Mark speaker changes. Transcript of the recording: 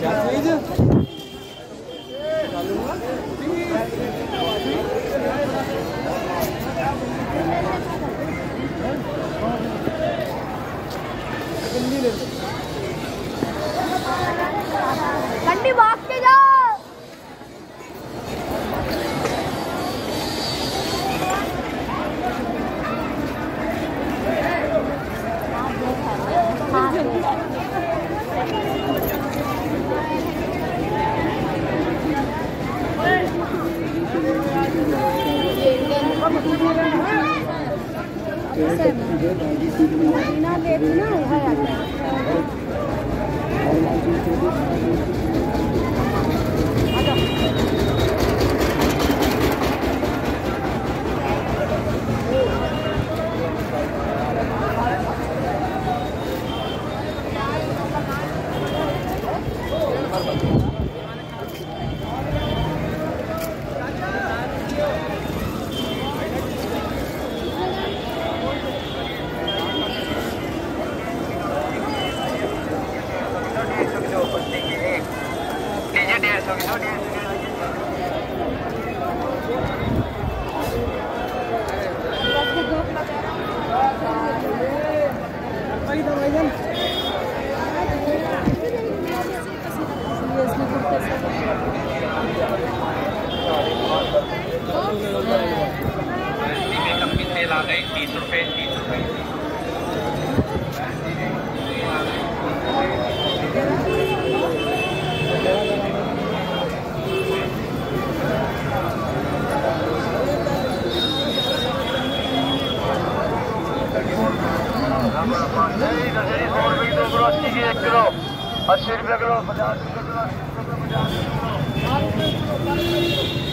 Speaker 1: कंडी ना? देखना है
Speaker 2: कंपनी सेल आ गई तीस रुपये तीस रुपये सौ रुपये अस्सी की एक किलो
Speaker 3: अस्सी रुपये किलो पचास रुपये किलो अस्सी रुपये किलो